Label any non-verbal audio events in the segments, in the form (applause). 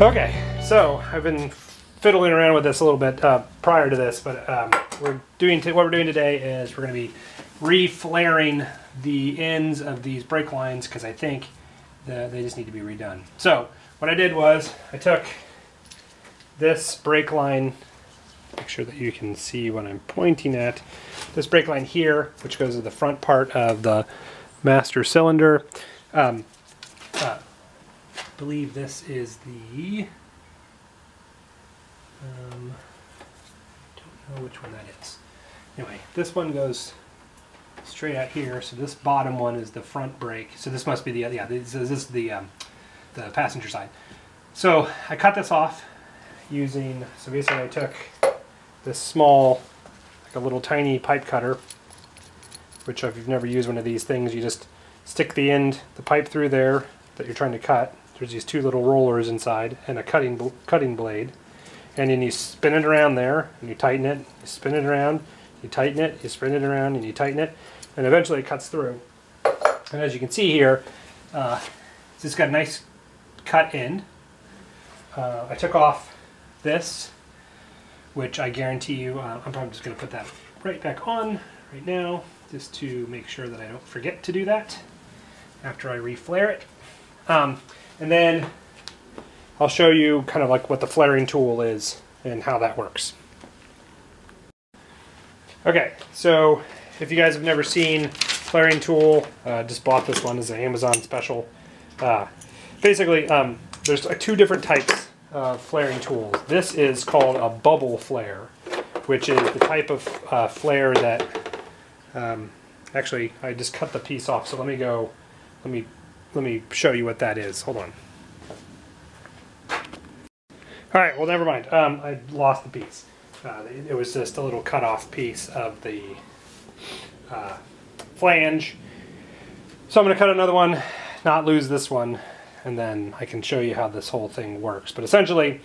Okay, so I've been fiddling around with this a little bit uh, prior to this, but um, we're doing what we're doing today is we're going to be reflaring the ends of these brake lines because I think the, they just need to be redone. So what I did was I took this brake line, make sure that you can see what I'm pointing at, this brake line here, which goes to the front part of the master cylinder. Um, uh, believe this is the um, don't know which one that is. Anyway, this one goes straight out here. So this bottom one is the front brake. So this must be the yeah. This this is the um, the passenger side. So I cut this off using. So basically, I took this small, like a little tiny pipe cutter. Which if you've never used one of these things, you just stick the end, the pipe through there that you're trying to cut. There's these two little rollers inside and a cutting cutting blade and then you spin it around there and you tighten it, you spin it around, you tighten it, you spin it around and you tighten it, and eventually it cuts through. And as you can see here, uh, it's got a nice cut end. Uh, I took off this, which I guarantee you, uh, I'm probably just going to put that right back on right now, just to make sure that I don't forget to do that after I reflare it. Um, and then I'll show you kind of like what the flaring tool is and how that works. Okay, so if you guys have never seen flaring tool, uh, just bought this one as an Amazon special. Uh, basically, um, there's uh, two different types of flaring tools. This is called a bubble flare, which is the type of uh, flare that, um, actually, I just cut the piece off, so let me go, let me, let me show you what that is. Hold on. All right, well, never mind. Um, I lost the piece. Uh, it was just a little cut off piece of the uh, flange. So I'm going to cut another one, not lose this one, and then I can show you how this whole thing works. But essentially,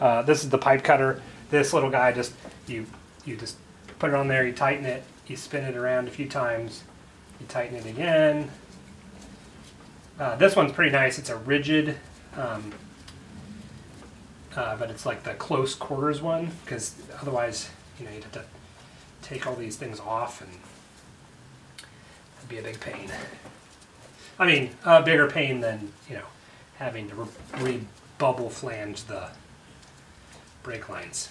uh, this is the pipe cutter. This little guy just, you, you just put it on there, you tighten it, you spin it around a few times, you tighten it again. Uh, this one's pretty nice. It's a Ridgid um, uh, but it's like the close quarters one because otherwise, you know, you'd have to take all these things off and it'd be a big pain. I mean, a bigger pain than, you know, having to re-bubble flange the brake lines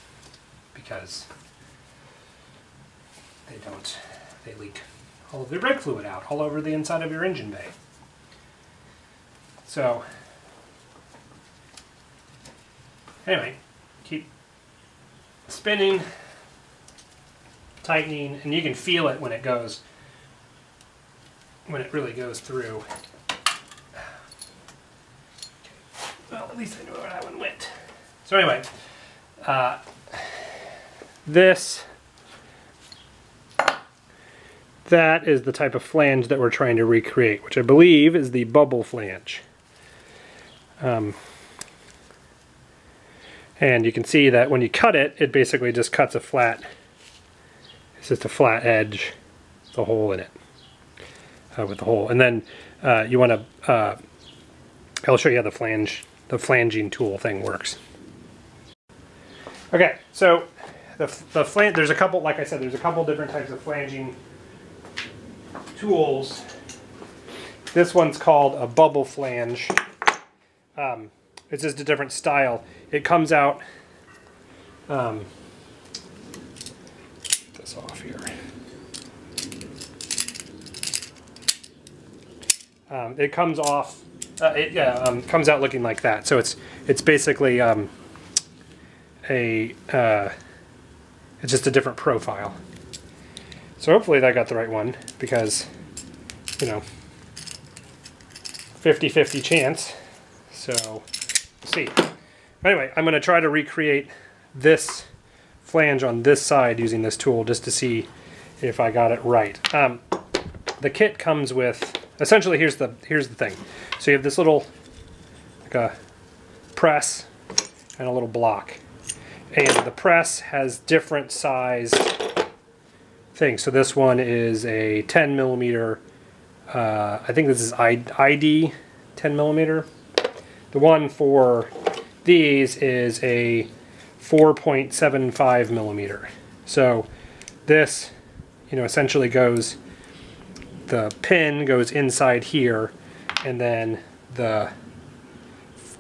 because they don't, they leak all of their brake fluid out all over the inside of your engine bay. So Anyway, keep spinning, tightening, and you can feel it when it goes, when it really goes through. Well, at least I know where that one went. So anyway, uh, this, that is the type of flange that we're trying to recreate, which I believe is the bubble flange. Um, and you can see that when you cut it, it basically just cuts a flat, it's just a flat edge, the hole in it, uh, with the hole. And then uh, you want to, uh, I'll show you how the flange, the flanging tool thing works. Okay, so the, the flange, there's a couple, like I said, there's a couple different types of flanging tools. This one's called a bubble flange. Um, it's just a different style. It comes out, um, this off here. Um, it comes off, uh, it yeah, um, comes out looking like that. So it's it's basically um, a, uh, it's just a different profile. So hopefully that got the right one because, you know, 50-50 chance. So see. Anyway, I'm going to try to recreate this flange on this side using this tool just to see if I got it right. Um, the kit comes with, essentially here's the, here's the thing. So you have this little like a press and a little block. And the press has different size things. So this one is a 10 millimeter, uh, I think this is ID 10 millimeter the one for these is a 4.75 millimeter. So this, you know, essentially goes, the pin goes inside here, and then the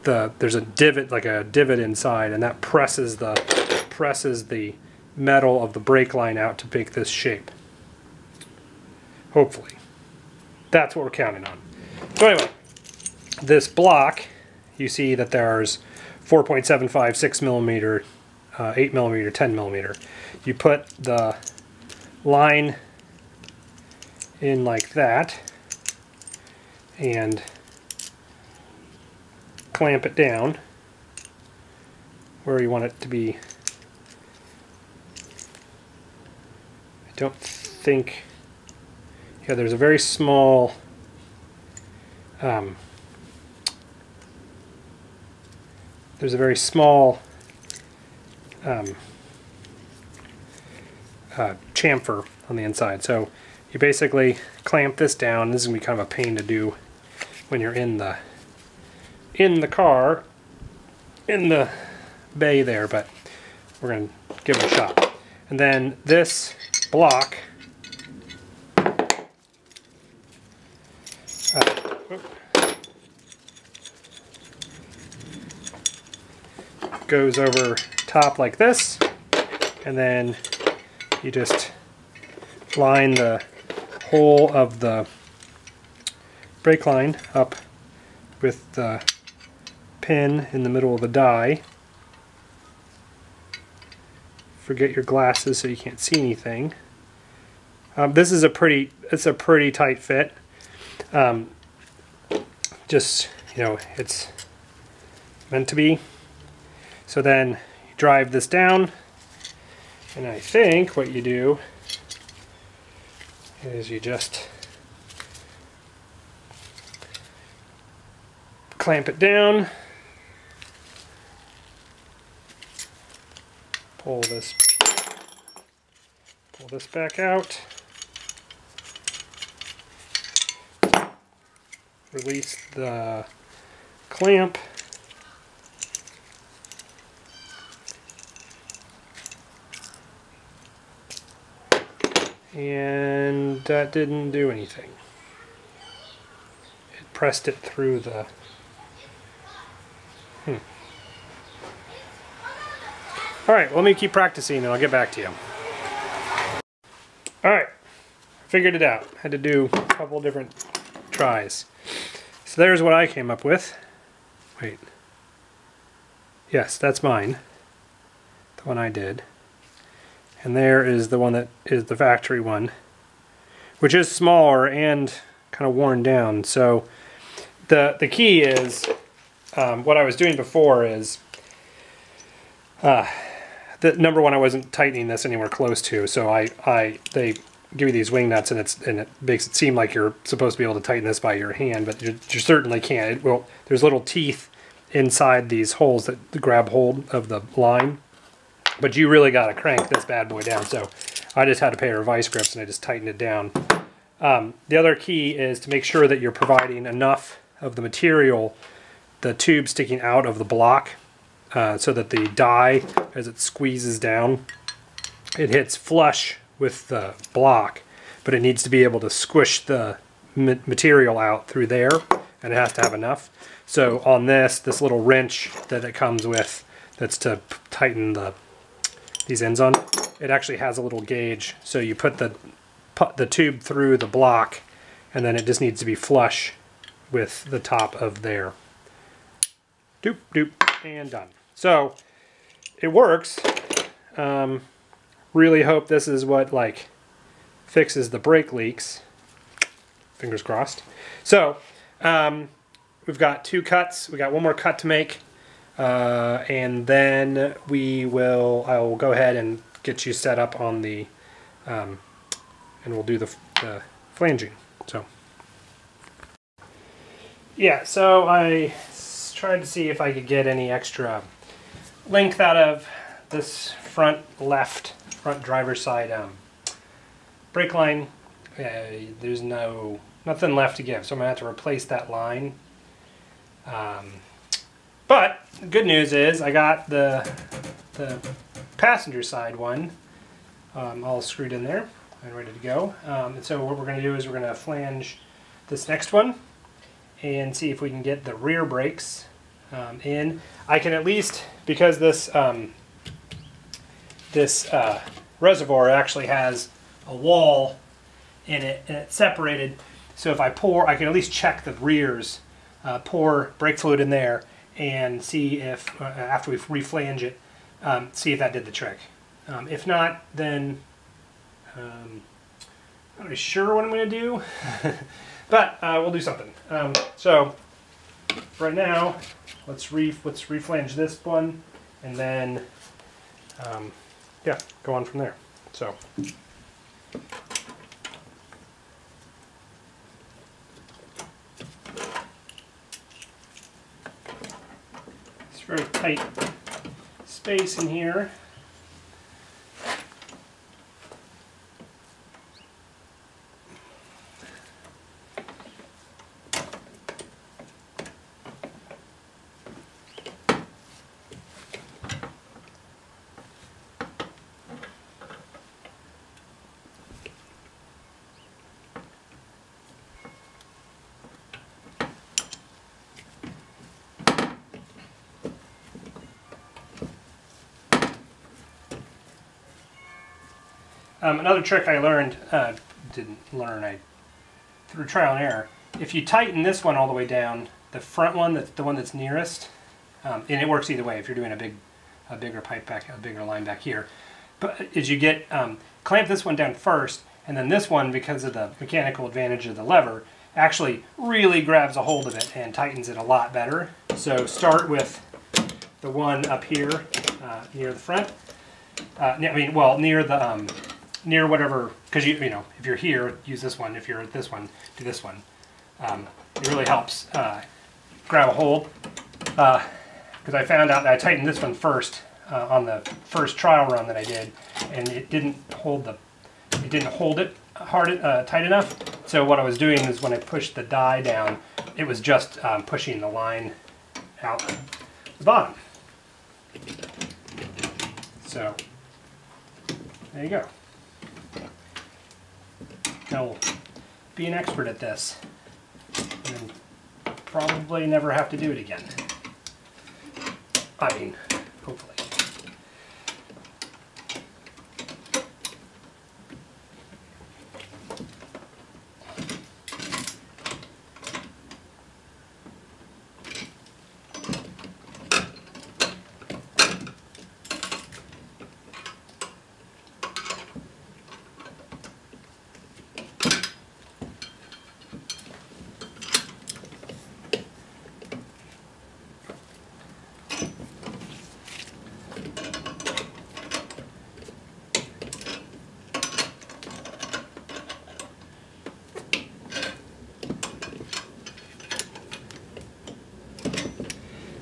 the there's a divot like a divot inside, and that presses the presses the metal of the brake line out to make this shape. Hopefully, that's what we're counting on. So anyway, this block, you see that there's 4.75, 6 millimeter, uh, 8 millimeter, 10 millimeter. You put the line in like that and clamp it down where you want it to be. I don't think, yeah, there's a very small um, there's a very small um, uh, chamfer on the inside. So you basically clamp this down. This is gonna be kind of a pain to do when you're in the in the car, in the bay there, but we're gonna give it a shot. And then this block uh, goes over top like this and then you just line the hole of the brake line up with the pin in the middle of the die. Forget your glasses so you can't see anything. Um, this is a pretty it's a pretty tight fit. Um, just you know it's meant to be. So then you drive this down and I think what you do is you just clamp it down, pull this pull this back out, release the clamp and that didn't do anything. It pressed it through the... Hmm. Alright, let me keep practicing and I'll get back to you. Alright, figured it out. Had to do a couple different tries. So there's what I came up with. Wait. Yes, that's mine. The one I did and there is the one that is the factory one which is smaller and kind of worn down. So the the key is um, what I was doing before is uh, the number one I wasn't tightening this anywhere close to. So I I they give you these wing nuts and it's and it makes it seem like you're supposed to be able to tighten this by your hand but you, you certainly can't. It will there's little teeth inside these holes that grab hold of the line but you really got to crank this bad boy down. So I just had a pair of vice grips and I just tightened it down. Um, the other key is to make sure that you're providing enough of the material, the tube sticking out of the block, uh, so that the die, as it squeezes down, it hits flush with the block, but it needs to be able to squish the material out through there, and it has to have enough. So on this, this little wrench that it comes with, that's to tighten the these ends on, it actually has a little gauge. So you put the put the tube through the block and then it just needs to be flush with the top of there. Doop, doop, and done. So it works. Um, really hope this is what like fixes the brake leaks. Fingers crossed. So um, we've got two cuts. We got one more cut to make. Uh, and then we will, I will go ahead and get you set up on the, um, and we'll do the, the flanging. So, yeah, so I tried to see if I could get any extra length out of this front left, front driver side um, brake line. Uh, there's no, nothing left to give, so I'm going to have to replace that line. Um, but the good news is I got the the passenger side one um, all screwed in there and ready to go. Um, and so what we're going to do is we're going to flange this next one and see if we can get the rear brakes um, in. I can at least, because this, um, this uh, reservoir actually has a wall in it and it's separated, so if I pour, I can at least check the rears, uh, pour brake fluid in there and see if, uh, after we reflange it, um, see if that did the trick. Um, if not, then um, I'm not sure what I'm going to do, (laughs) but uh, we'll do something. Um, so right now, let's re let's reflange this one, and then um, yeah, go on from there. So. Very tight space in here. Um, another trick I learned, uh, didn't learn, I through trial and error. If you tighten this one all the way down, the front one, that's the one that's nearest, um, and it works either way if you're doing a big, a bigger pipe back, a bigger line back here. But as you get, um, clamp this one down first, and then this one, because of the mechanical advantage of the lever, actually really grabs a hold of it and tightens it a lot better. So start with the one up here uh, near the front. Uh, I mean, well, near the um, near whatever, because you you know, if you're here, use this one. If you're at this one, do this one. Um, it really helps uh, grab a hold. Because uh, I found out that I tightened this one first uh, on the first trial run that I did, and it didn't hold the, it didn't hold it hard uh, tight enough. So what I was doing is when I pushed the die down, it was just um, pushing the line out the bottom. So there you go. Now be an expert at this and probably never have to do it again. I mean, hopefully.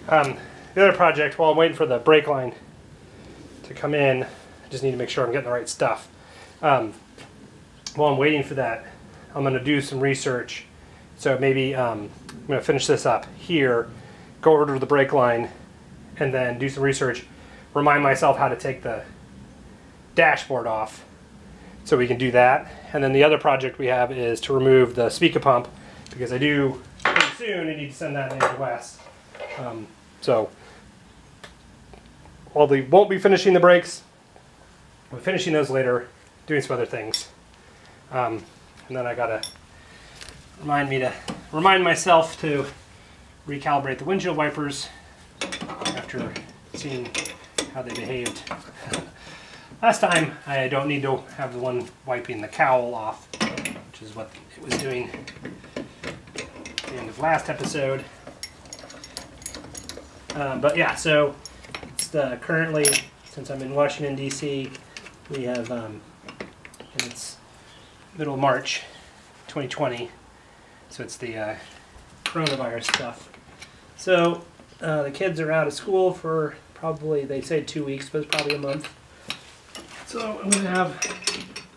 Um, the other project, while I'm waiting for the brake line to come in, I just need to make sure I'm getting the right stuff. Um, while I'm waiting for that, I'm going to do some research. So maybe um, I'm going to finish this up here, go over to the brake line, and then do some research. Remind myself how to take the dashboard off so we can do that. And then the other project we have is to remove the Spica pump because I do pretty soon I need to send that in into West. Um, so, while we won't be finishing the brakes, we're finishing those later, doing some other things. Um, and then I gotta remind me to remind myself to recalibrate the windshield wipers after seeing how they behaved. (laughs) Last time, I don't need to have the one wiping the cowl off, which is what it was doing at the end of last episode. Um, but yeah, so it's the currently since I'm in Washington D.C. we have um, and it's middle of March 2020, so it's the uh, coronavirus stuff. So uh, the kids are out of school for probably they say two weeks, but it's probably a month. So I'm gonna have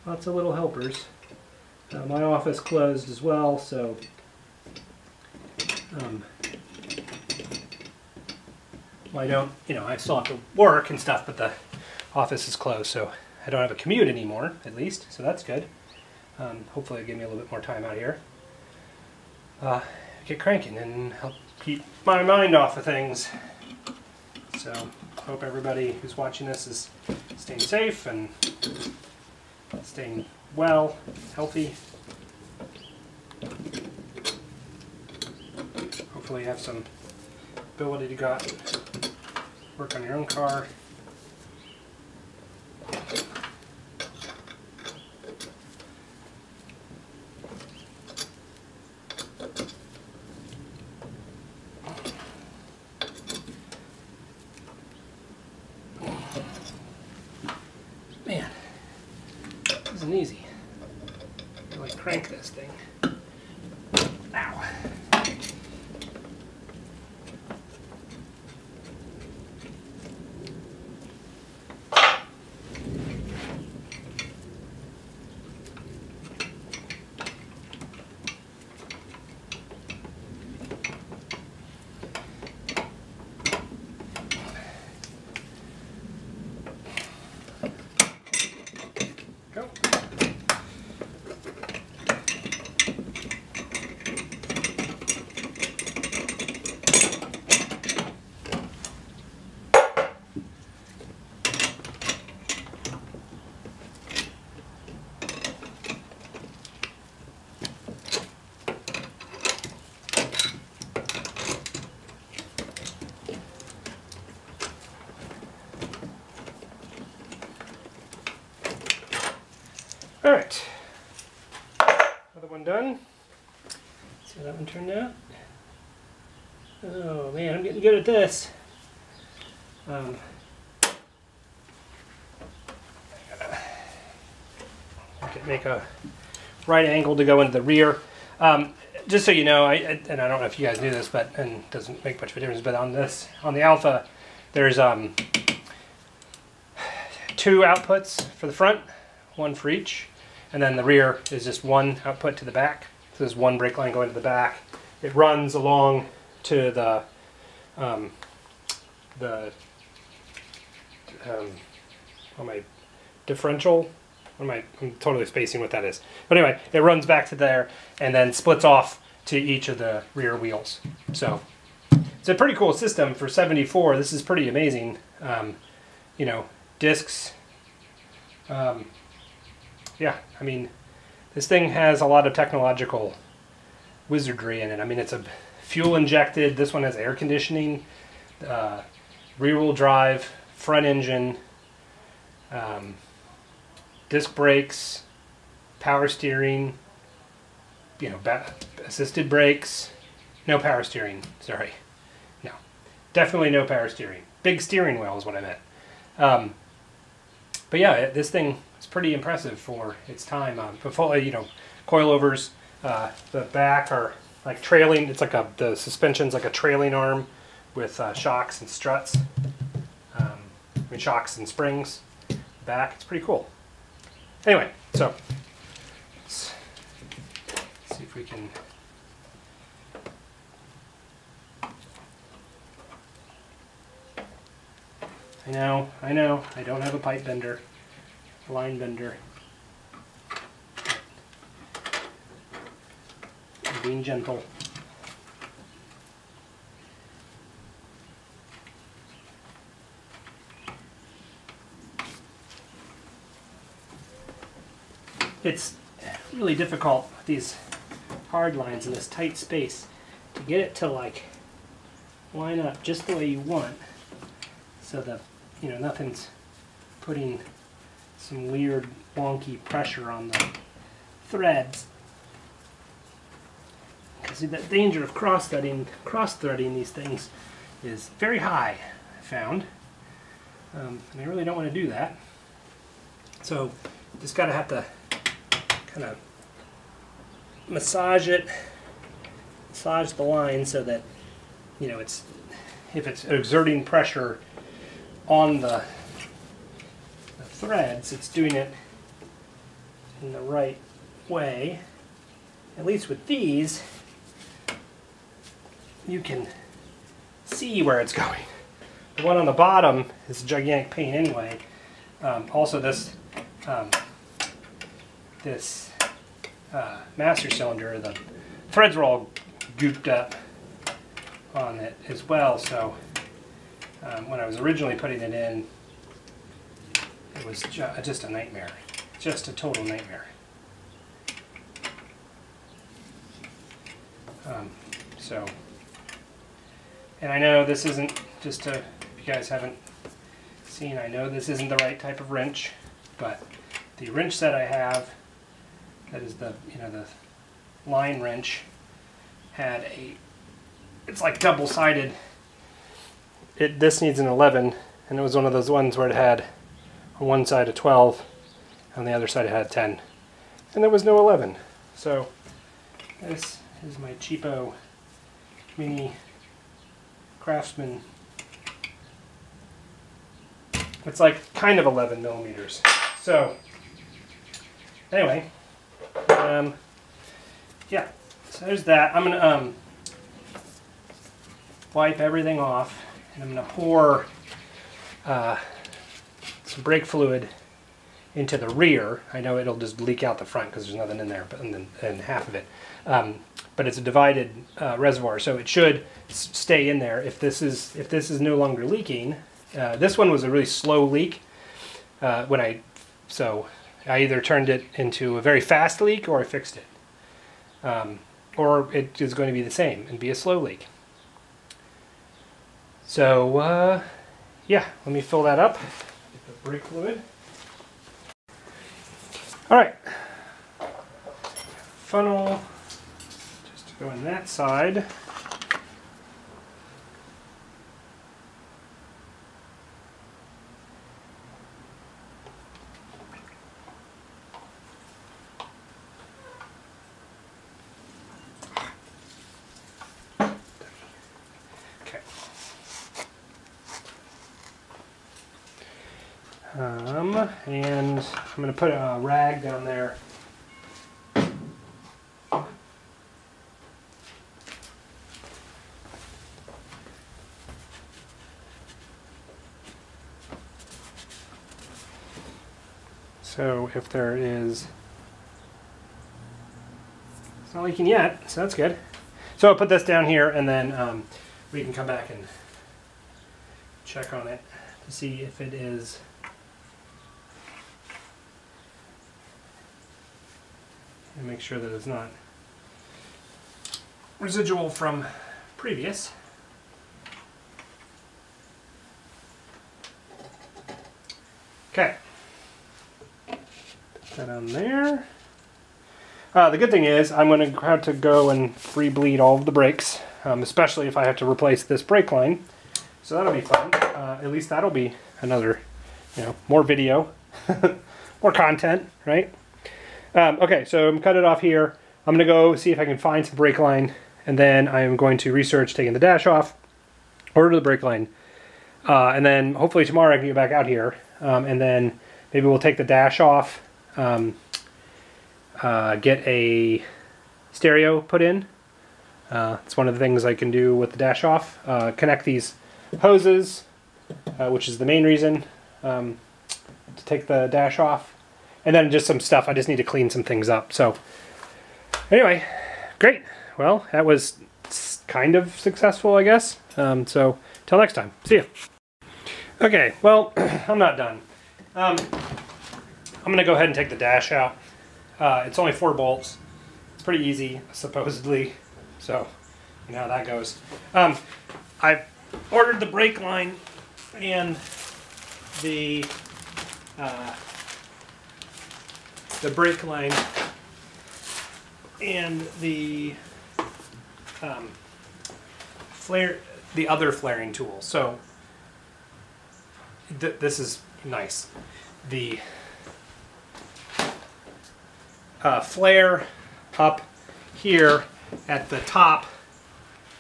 lots of little helpers. Uh, my office closed as well, so um, I don't, you know, I still have to work and stuff, but the office is closed, so I don't have a commute anymore, at least, so that's good. Um, hopefully it'll give me a little bit more time out here. Uh, get cranking and help keep my mind off of things. So, hope everybody who's watching this is staying safe and staying well, healthy. Hopefully you have some ability to go out work on your own car. Man, this isn't easy. I like crank this thing. Ow. Go. All right. Another one done. Out. Oh man, I'm getting good at this. Um, I could make a right angle to go into the rear. Um, just so you know, I- and I don't know if you guys knew this, but and it doesn't make much of a difference. But on this, on the Alfa, there's um, two outputs for the front, one for each, and then the rear is just one output to the back. So there's one brake line going to the back. It runs along to the um, the um, on my differential. What am I? I'm totally spacing what that is. But anyway, it runs back to there and then splits off to each of the rear wheels. So it's a pretty cool system for 74. This is pretty amazing. Um, you know, discs. Um, yeah, I mean, this thing has a lot of technological wizardry in it. I mean, it's a fuel injected. This one has air conditioning, uh, rear wheel drive, front engine, um, disc brakes, power steering, you know, assisted brakes. No power steering. Sorry, no, definitely no power steering. Big steering wheel is what I meant. Um, but yeah, this thing is pretty impressive for its time. Um, before, you know, coilovers, uh, the back are like trailing. It's like a the suspension's like a trailing arm with uh, shocks and struts. Um, I mean shocks and springs. Back, it's pretty cool. Anyway, so let's see if we can. I know, I know, I don't have a pipe bender, line bender. Being gentle. It's really difficult with these hard lines in this tight space to get it to like line up just the way you want so that you know nothing's putting some weird wonky pressure on the threads. See, the danger of cross threading cross threading these things is very high I found. Um, and I really don't want to do that. So just gotta have to kind of massage it massage the line so that you know it's if it's exerting pressure on the threads, it's doing it in the right way. At least with these, you can see where it's going. the one on the bottom is a gigantic pain anyway. Um, also, this um, this uh, master cylinder, the threads were all gooped up on it as well. So um, when I was originally putting it in, it was ju just a nightmare, just a total nightmare. Um, so, and I know this isn't just to, if you guys haven't seen, I know this isn't the right type of wrench, but the wrench set I have, that is the, you know, the line wrench, had a, it's like double-sided. It, this needs an 11, and it was one of those ones where it had on one side a 12, on the other side it had 10. And there was no 11. So, this is my cheapo mini Craftsman. It's like kind of 11 millimeters. So, anyway, um, yeah, so there's that. I'm to um, wipe everything off and I'm to pour uh, some brake fluid into the rear. I know it'll just leak out the front because there's nothing in there, but in, in half of it. Um, but it's a divided uh, reservoir, so it should stay in there. If this is if this is no longer leaking, uh, this one was a really slow leak. Uh, when I so I either turned it into a very fast leak or I fixed it, um, or it is going to be the same and be a slow leak. So uh, yeah, let me fill that up. Brake fluid. All right, funnel just to go on that side. Okay. Um, and I'm going to put a rag down there So if there is, it's not leaking yet, so that's good. So I'll put this down here and then um, we can come back and check on it to see if it is and make sure that it's not residual from previous. Okay that on there. Uh, the good thing is I'm going to have to go and free bleed all of the brakes, um, especially if I have to replace this brake line. So that'll be fun. Uh, at least that'll be another, you know, more video, (laughs) more content, right? Um, okay, so I'm cut it off here. I'm going to go see if I can find some brake line, and then I am going to research taking the dash off, order the brake line, uh, and then hopefully tomorrow I can get back out here, um, and then maybe we'll take the dash off um, uh, get a stereo put in. Uh, it's one of the things I can do with the dash off. Uh, connect these hoses, uh, which is the main reason um, to take the dash off. And then just some stuff. I just need to clean some things up. So anyway, great. Well, that was kind of successful, I guess. Um, so till next time. See you. Okay, well, (clears throat) I'm not done. Um, I'm going to go ahead and take the dash out. Uh, it's only four bolts. It's pretty easy, supposedly. So, you know how that goes. Um, I've ordered the brake line and the uh, the brake line and the um, flare the other flaring tool. So th this is nice. The uh, flare up here at the top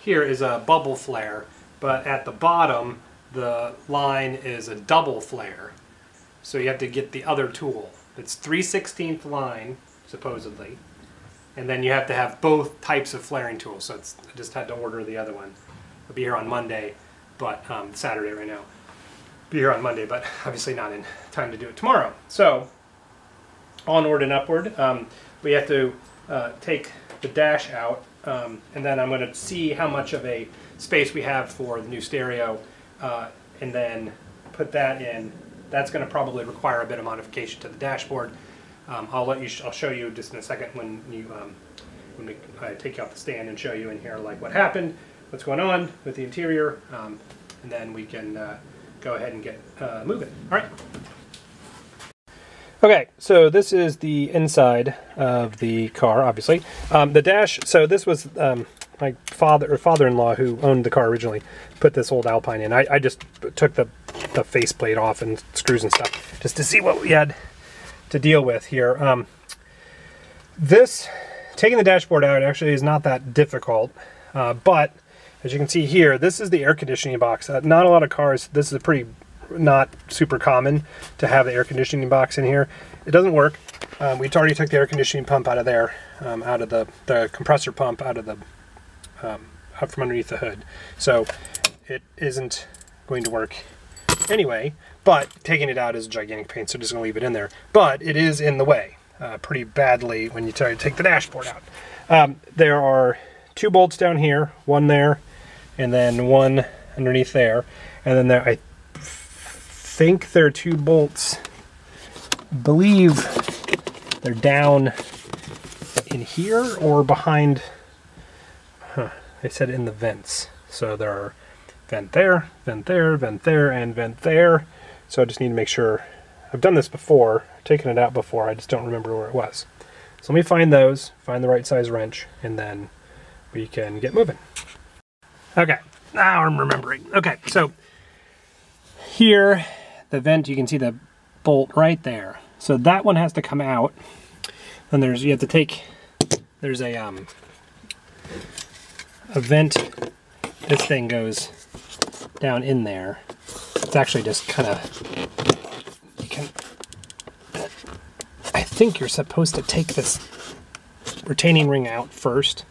here is a bubble flare, but at the bottom the line is a double flare. So you have to get the other tool. It's 3 16th line, supposedly. And then you have to have both types of flaring tools. So it's, I just had to order the other one. It'll be here on Monday. but um, Saturday right now. Be here on Monday, but (laughs) obviously not in time to do it tomorrow. So onward and upward. Um, we have to uh, take the dash out, um, and then I'm going to see how much of a space we have for the new stereo, uh, and then put that in. That's going to probably require a bit of modification to the dashboard. Um, I'll let you. Sh- I'll show you just in a second when you um, when we I take you off the stand and show you in here like what happened, what's going on with the interior, um, and then we can uh, go ahead and get uh, moving. All right. Okay, so this is the inside of the car, obviously. Um, the dash, so this was um, my father or father-in-law who owned the car originally put this old Alpine in. I, I just took the, the faceplate off and screws and stuff just to see what we had to deal with here. Um, this, taking the dashboard out actually is not that difficult, uh, but as you can see here, this is the air conditioning box. Uh, not a lot of cars, this is a pretty not super common to have the air conditioning box in here. It doesn't work. Um, we already took the air conditioning pump out of there, um, out of the, the compressor pump out of the um, from underneath the hood. So it isn't going to work anyway, but taking it out is a gigantic pain, so I'm just to leave it in there. But it is in the way uh, pretty badly when you try to take the dashboard out. Um, there are two bolts down here, one there, and then one underneath there. And then there, I think there are two bolts. I believe they're down in here or behind. Huh, said in the vents. So there are vent there, vent there, vent there, and vent there. So I just need to make sure. I've done this before, taken it out before. I just don't remember where it was. So let me find those, find the right size wrench, and then we can get moving. Okay, now I'm remembering. Okay, so here the vent, you can see the bolt right there. So that one has to come out. Then there's, you have to take, there's a, um, a vent, this thing goes down in there. It's actually just kind of, you can, I think you're supposed to take this retaining ring out first,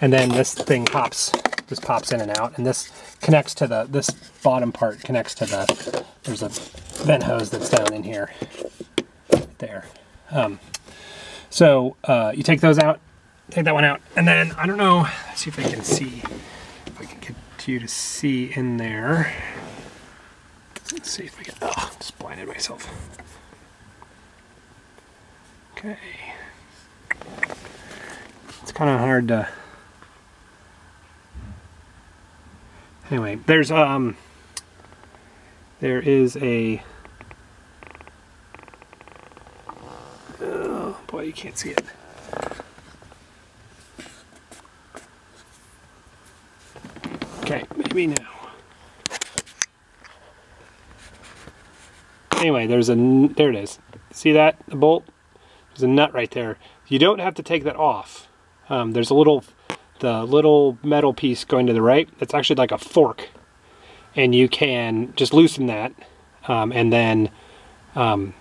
and then this thing pops, this pops in and out, and this connects to the, this bottom part connects to the, there's a vent hose that's down in here, there. Um, so uh, you take those out, take that one out, and then I don't know, let's see if I can see, if I can get you to see in there. Let's see if I can, oh, just blinded myself. Okay. It's kind of hard to, anyway, there's, um, there is a, oh boy, you can't see it. Okay, maybe now. Anyway, there's a, there it is. See that, the bolt? There's a nut right there. You don't have to take that off. Um, there's a little, the little metal piece going to the right. It's actually like a fork. And you can just loosen that. Um, and then um,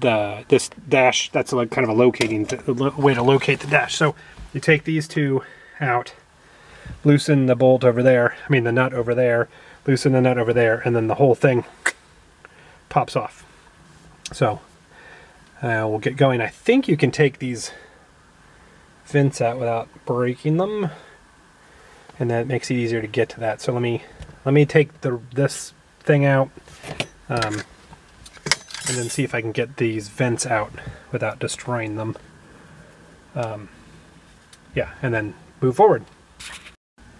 the this dash, that's like kind of a locating way to locate the dash. So you take these two out, loosen the bolt over there, I mean the nut over there, loosen the nut over there, and then the whole thing (clears throat) pops off. So uh, we'll get going. I think you can take these vents out without breaking them, and that makes it easier to get to that. So let me let me take the this thing out, um, and then see if I can get these vents out without destroying them. Um, yeah, and then move forward.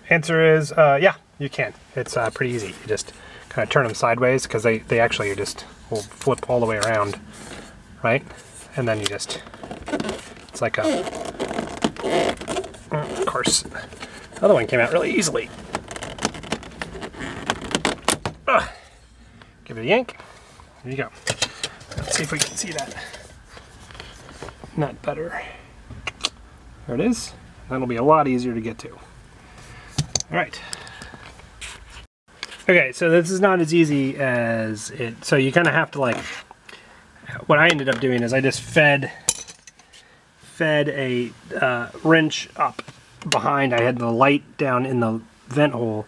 Answer is uh, yeah, you can. It's uh, pretty easy. You just kind of turn them sideways because they, they actually just will flip all the way around, right? And then you just, it's like a, of course, the other one came out really easily. Give it a yank. There you go. Let's see if we can see that. Not better. There it is. That'll be a lot easier to get to. All right. Okay, so this is not as easy as it. So you kind of have to like. What I ended up doing is I just fed fed a uh, wrench up behind. I had the light down in the vent hole,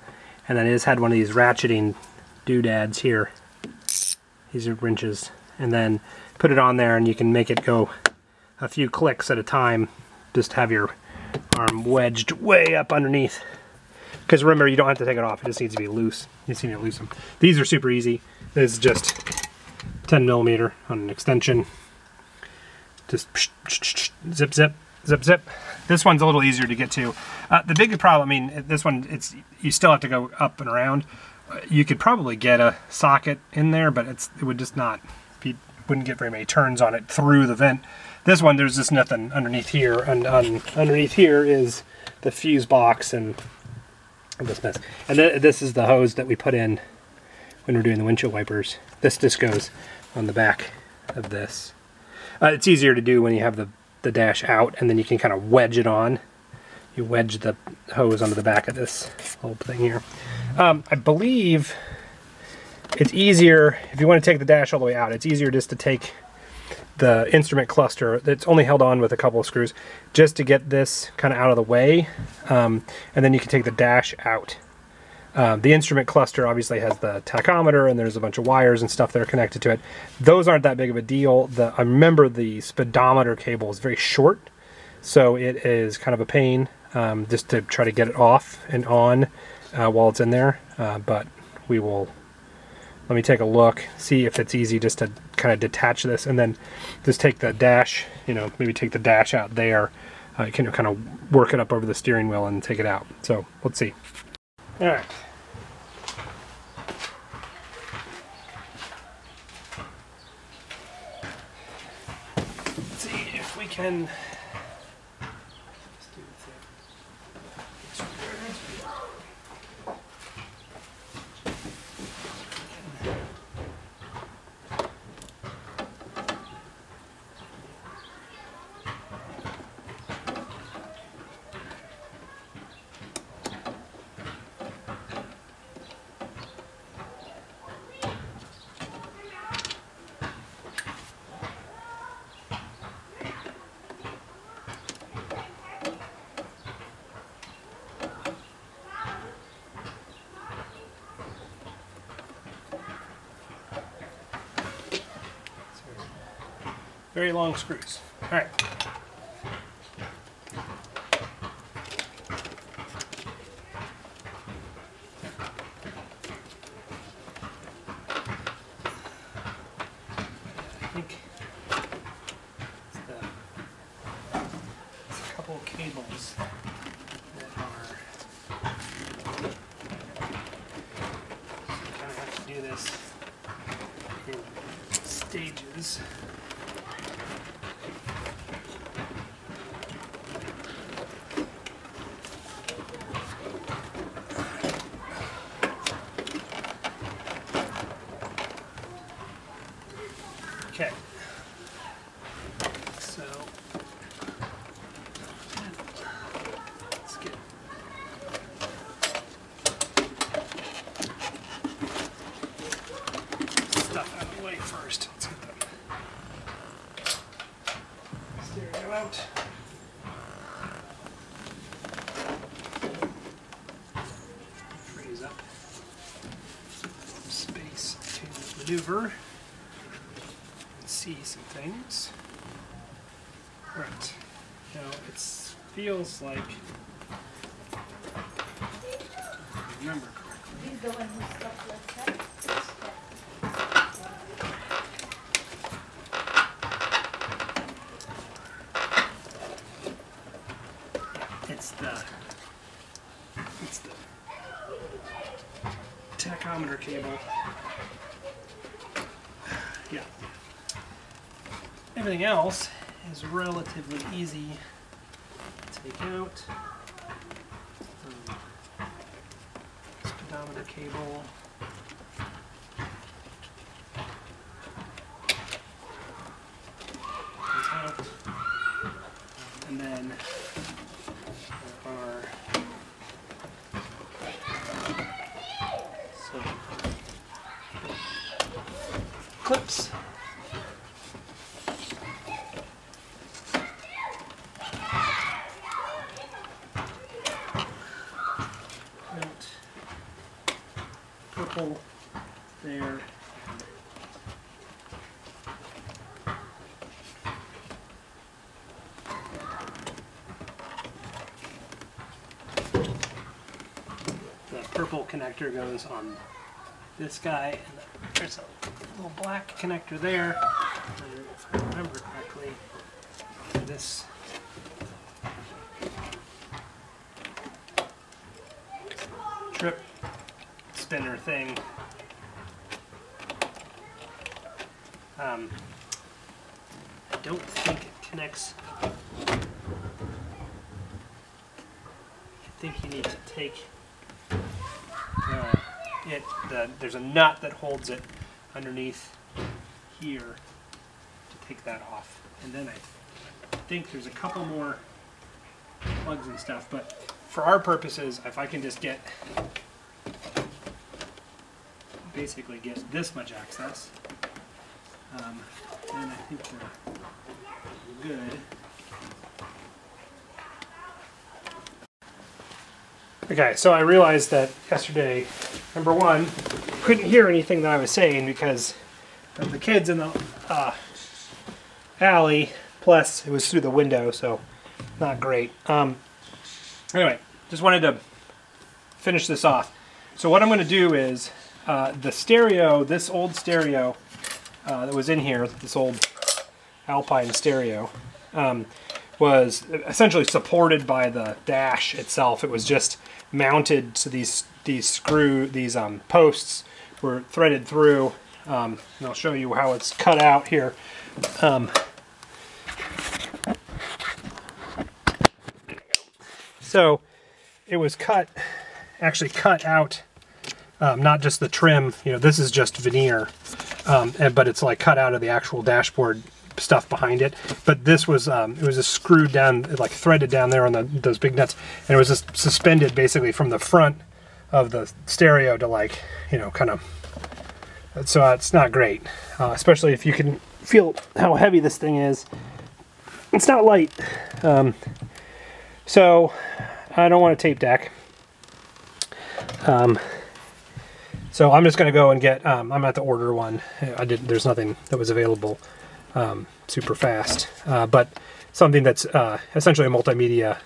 and then it just had one of these ratcheting doodads here. These are wrenches, and then put it on there, and you can make it go a few clicks at a time. Just have your arm wedged way up underneath. Because remember, you don't have to take it off. It just needs to be loose. You just need to loosen. These are super easy. This is just 10 millimeter on an extension. Just zip, zip, zip, zip. This one's a little easier to get to. Uh, the big problem, I mean, this one, it's you still have to go up and around. You could probably get a socket in there, but it's it would just not, you wouldn't get very many turns on it through the vent. This one, there's just nothing underneath here, and un, underneath here is the fuse box and this mess. And th this is the hose that we put in when we're doing the windshield wipers. This just goes on the back of this. Uh, it's easier to do when you have the, the dash out, and then you can kind of wedge it on. You wedge the hose onto the back of this whole thing here. Um, I believe it's easier, if you want to take the dash all the way out, it's easier just to take the instrument cluster that's only held on with a couple of screws just to get this kind of out of the way. Um, and then you can take the dash out. Um, the instrument cluster obviously has the tachometer and there's a bunch of wires and stuff that are connected to it. Those aren't that big of a deal. The I remember the speedometer cable is very short so it is kind of a pain um, just to try to get it off and on uh, while it's in there. Uh, but we will let me take a look, see if it's easy just to kind of detach this and then just take the dash, you know, maybe take the dash out there. Uh, you can kind of work it up over the steering wheel and take it out. So let's see. All right. Let's see if we can very long screws. All right. I think it's the, it's a couple of cables that are. So you kind of have to do this in stages. Okay. So let's get stuff out of the way first. Let's get the stereo out. Frees up some space maneuver see some things. Right. Now it feels like, remember correctly, He's the one who stopped last time. it's the it's the tachometer cable. Yeah. Everything else is relatively easy to take out. Um, speedometer cable. And then there are some clips. Out. purple there. The purple connector goes on this guy, and there's a little black connector there. And if I remember correctly, this trip spinner thing. Um, I don't think it connects. I think you need to take uh, it. The, there's a nut that holds it underneath here to take that off, and then I think there's a couple more plugs and stuff. But for our purposes, if I can just get basically get this much access, um, then I think we're good. Okay, so I realized that yesterday, number one, couldn't hear anything that I was saying because of the kids in the uh, alley. Plus, it was through the window, so not great. Um, anyway, just wanted to finish this off. So what I'm going to do is uh, the stereo, this old stereo uh, that was in here, this old Alpine stereo, um, was essentially supported by the dash itself. It was just mounted to these these screw these um, posts were threaded through. Um, and I'll show you how it's cut out here. Um, so it was cut, actually cut out, um, not just the trim. You know, this is just veneer, um, and, but it's like cut out of the actual dashboard stuff behind it. But this was um, it was just screwed down, like threaded down there on the, those big nuts, and it was just suspended basically from the front of the stereo to like you know kind of. So it's not great, uh, especially if you can feel how heavy this thing is. It's not light, um, so I don't want a tape deck. Um, so I'm just going to go and get. Um, I'm at the order one. I did. There's nothing that was available um, super fast, uh, but something that's uh, essentially a multimedia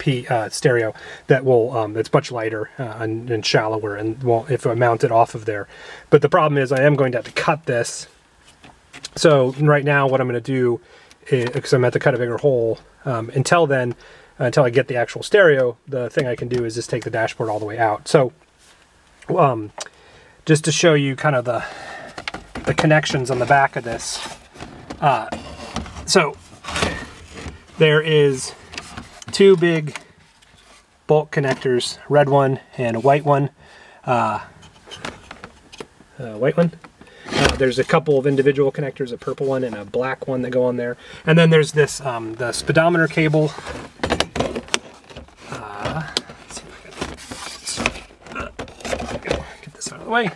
P uh, stereo that will um, that's much lighter uh, and, and shallower and won't if I mount it off of there. But the problem is I am going to have to cut this. So right now what I'm going to do because I'm at to cut a bigger hole. Um, until then, until I get the actual stereo, the thing I can do is just take the dashboard all the way out. So um, just to show you kind of the the connections on the back of this. Uh, so there is two big bolt connectors, red one and a white one. Uh, uh, white one. Uh, there's a couple of individual connectors, a purple one and a black one that go on there. And then there's this, um, the speedometer cable. Uh, get this out of the way.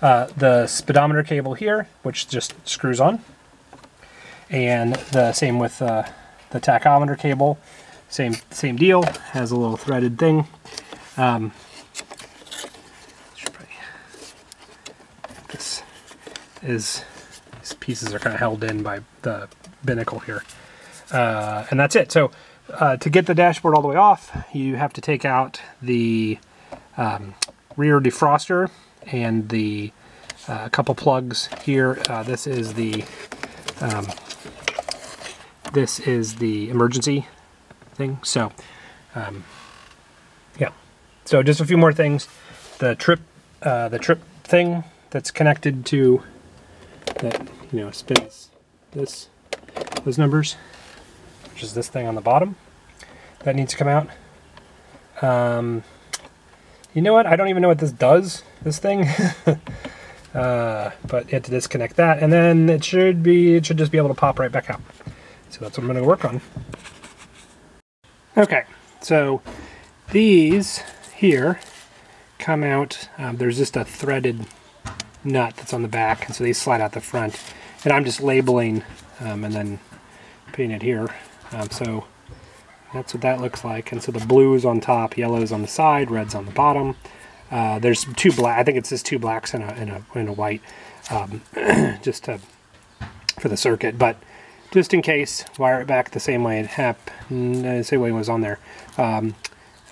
Uh, the speedometer cable here, which just screws on. And the same with the tachometer cable. Same same deal. Has a little threaded thing. Um, this is these pieces are kind of held in by the binnacle here, uh, and that's it. So uh, to get the dashboard all the way off, you have to take out the um, rear defroster and the uh, couple plugs here. Uh, this is the um, this is the emergency thing. So, um, yeah. So just a few more things. The trip, uh, the trip thing that's connected to that, you know, spins this, those numbers, which is this thing on the bottom. That needs to come out. Um, you know what? I don't even know what this does, this thing. (laughs) uh, but you have to disconnect that, and then it should be, it should just be able to pop right back out. So that's what I'm going to work on. Okay, so these here come out, um, there's just a threaded nut that's on the back, and so these slide out the front. And I'm just labeling um, and then putting it here. Um, so that's what that looks like. And so the blue is on top, yellow is on the side, red's on the bottom. Uh, there's two black. I think it's just two blacks and a and a, and a white, um, (clears throat) just to for the circuit. But just in case, wire it back the same way it happened, the same way it was on there. Um,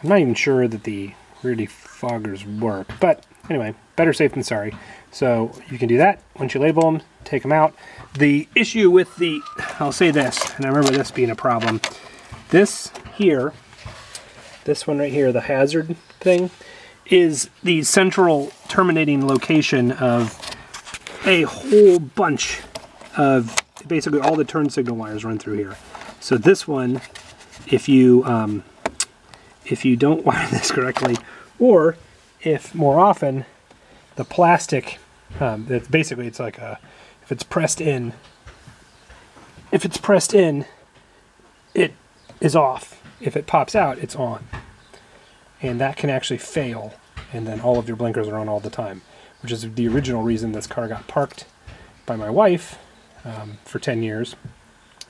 I'm not even sure that the really foggers work, but anyway, better safe than sorry. So you can do that once you label them, take them out. The issue with the, I'll say this, and I remember this being a problem. This here, this one right here, the hazard thing, is the central terminating location of a whole bunch of basically all the turn signal wires run through here. So this one, if you um, if you don't (laughs) wire this correctly, or if more often the plastic, um, it's basically it's like a if it's pressed in, if it's pressed in, it is off. If it pops out, it's on, and that can actually fail, and then all of your blinkers are on all the time, which is the original reason this car got parked by my wife um, for 10 years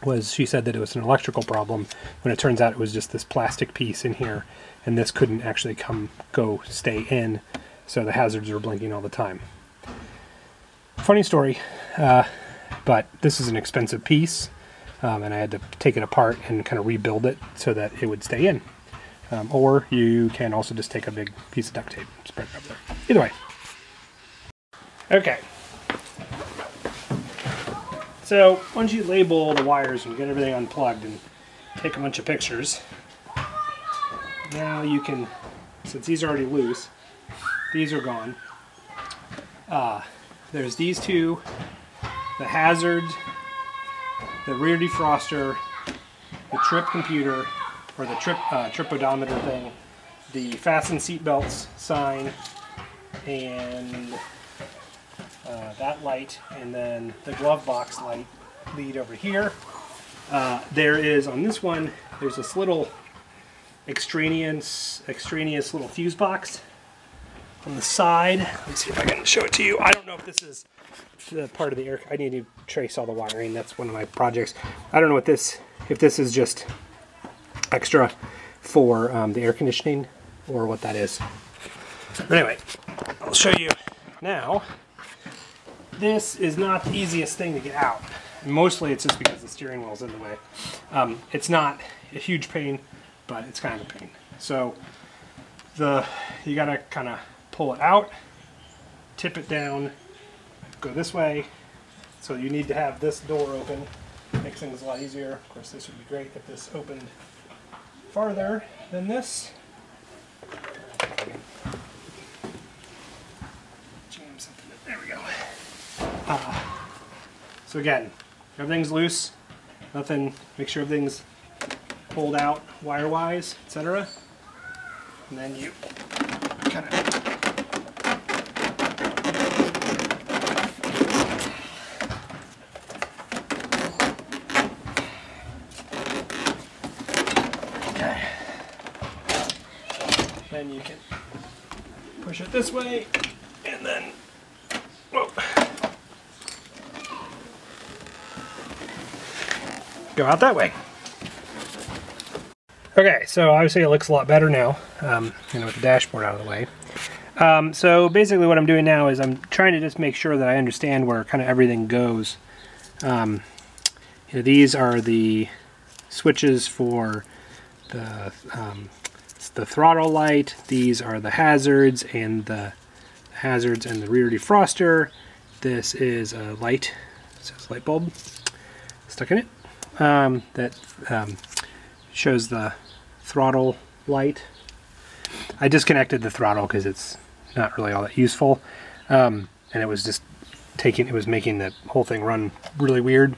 was she said that it was an electrical problem. When it turns out it was just this plastic piece in here and this couldn't actually come go stay in so the hazards were blinking all the time. Funny story uh, but this is an expensive piece um, and i had to take it apart and kind of rebuild it so that it would stay in. Um, or you can also just take a big piece of duct tape spread it over there. Either way. Okay so once you label all the wires and get everything unplugged and take a bunch of pictures, now you can, since these are already loose, these are gone. Uh, there's these two, the hazard, the rear defroster, the trip computer, or the trip uh, trip odometer thing, the fasten seatbelts sign, and uh, that light, and then the glove box light lead over here. Uh, there is on this one. There's this little extraneous extraneous little fuse box on the side. Let me see if I can show it to you. I don't know if this is the part of the air. I need to trace all the wiring. That's one of my projects. I don't know what this if this is just extra for um, the air conditioning or what that is. But anyway, I'll show you now this is not the easiest thing to get out. And mostly it's just because the steering wheel is in the way. Um, it's not a huge pain, but it's kind of a pain. So the you gotta kind of pull it out, tip it down, go this way. So you need to have this door open. Makes things a lot easier. Of course, this would be great if this opened farther than this. Jam something. in- There we go. Uh, so again, everything's loose. Nothing. Make sure everything's pulled out wire-wise, etc. And then you kind of Okay. Then you can push it this way, and then go out that way. Okay, so obviously it looks a lot better now, um, you know, with the dashboard out of the way. Um, so basically what I'm doing now is I'm trying to just make sure that I understand where kind of everything goes. Um, you know, these are the switches for the um, the throttle light. These are the hazards and the hazards and the rear defroster. This is a light, it says light bulb stuck in it. Um, that um, shows the throttle light. I disconnected the throttle because it's not really all that useful, um, and it was just taking it was making the whole thing run really weird.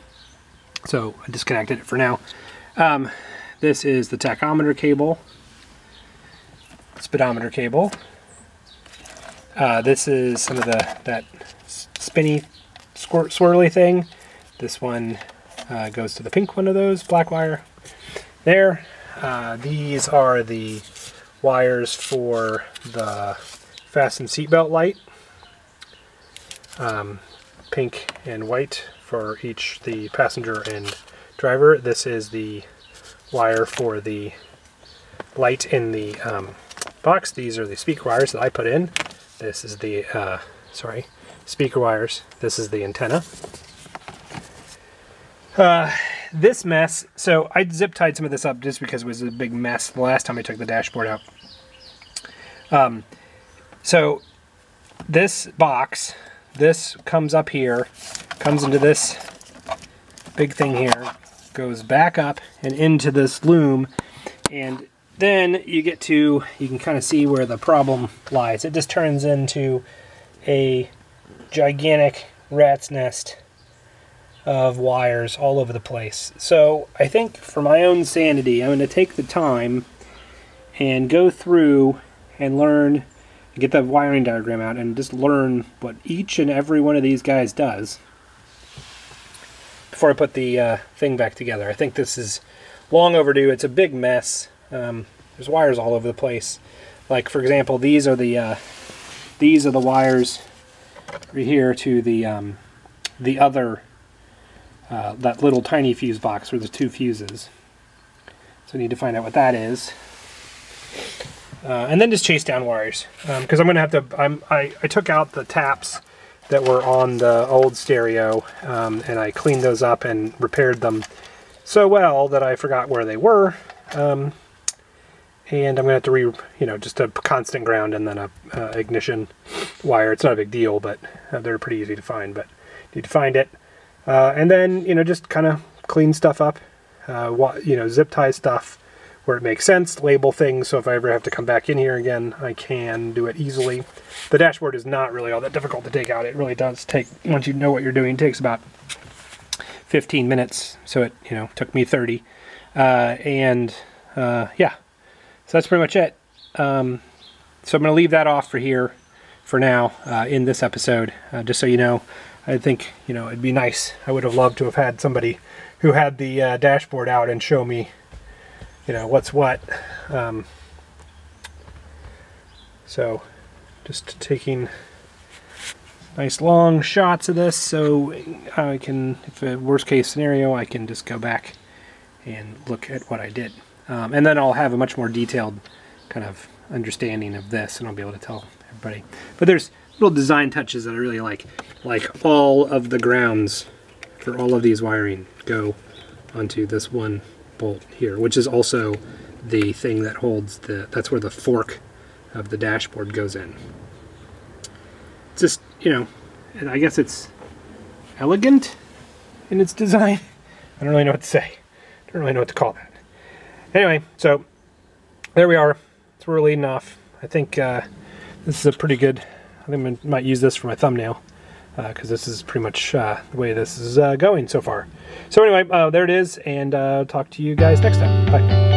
So I disconnected it for now. Um, this is the tachometer cable, speedometer cable. Uh, this is some of the that spinny squir- swirly thing. This one uh, goes to the pink one of those black wire there. Uh, these are the wires for the fasten seatbelt light. Um, pink and white for each the passenger and driver. This is the wire for the light in the um, box. These are the speaker wires that I put in. This is the, uh, sorry, speaker wires. This is the antenna. Uh, this mess, so I zip tied some of this up just because it was a big mess the last time I took the dashboard out. Um, so this box, this comes up here, comes into this big thing here, goes back up and into this loom, and then you get to, you can kind of see where the problem lies. It just turns into a gigantic rat's nest of wires all over the place. So I think for my own sanity, I'm going to take the time and go through and learn, get the wiring diagram out and just learn what each and every one of these guys does before I put the uh, thing back together. I think this is long overdue. It's a big mess. Um, there's wires all over the place. Like for example, these are the uh, these are the wires right here to the um, the other uh, that little tiny fuse box where there's two fuses. So we need to find out what that is. Uh, and then just chase down wires because um, I'm going to have to. I'm, I, I took out the taps that were on the old stereo um, and I cleaned those up and repaired them so well that I forgot where they were. Um, and I'm going to have to re, you know, just a constant ground and then a uh, ignition wire. It's not a big deal, but uh, they're pretty easy to find, but need to find it. Uh, and then, you know, just kind of clean stuff up, uh, you know, zip tie stuff where it makes sense, label things, so if I ever have to come back in here again, I can do it easily. The dashboard is not really all that difficult to take out. It really does take, once you know what you're doing, it takes about 15 minutes, so it, you know, took me 30. Uh, and, uh, yeah, so that's pretty much it. Um, so I'm going to leave that off for here for now uh, in this episode, uh, just so you know. I think, you know, it'd be nice. I would have loved to have had somebody who had the uh, dashboard out and show me, you know, what's what. Um, so just taking nice long shots of this so I can, if a worst case scenario, I can just go back and look at what I did. Um, and then I'll have a much more detailed kind of understanding of this and I'll be able to tell everybody. But there's little design touches that I really like. Like all of the grounds for all of these wiring go onto this one bolt here, which is also the thing that holds the, that's where the fork of the dashboard goes in. It's just, you know, and I guess it's elegant in its design. (laughs) I don't really know what to say. I don't really know what to call that. Anyway, so there we are. That's where we're leading off. I think uh, this is a pretty good, I think I might use this for my thumbnail because uh, this is pretty much uh, the way this is uh, going so far. So anyway, uh, there it is, and uh, talk to you guys next time. Bye.